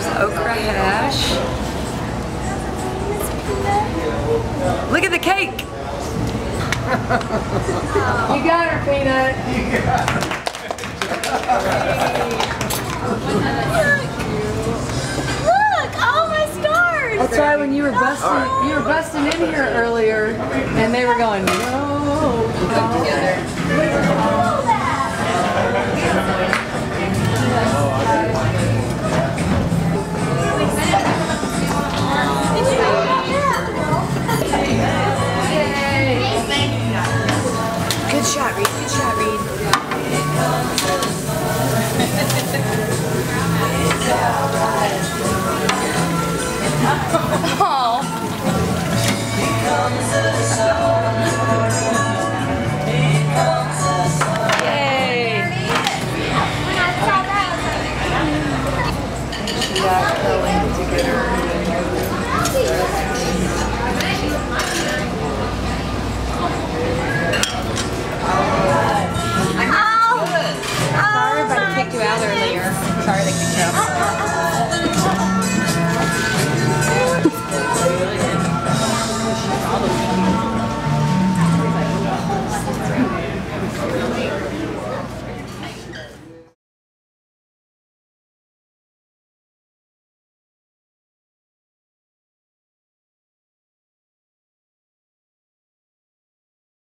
there's okra hash. Look at the cake. you got her, Peanut. Look, all my stars. That's why when you were busting, you were busting in here earlier, and they were going, no. Good shot, Reed. Good shot, Reed. Oh. Yay! She got Curling to get her. Sorry, but I kicked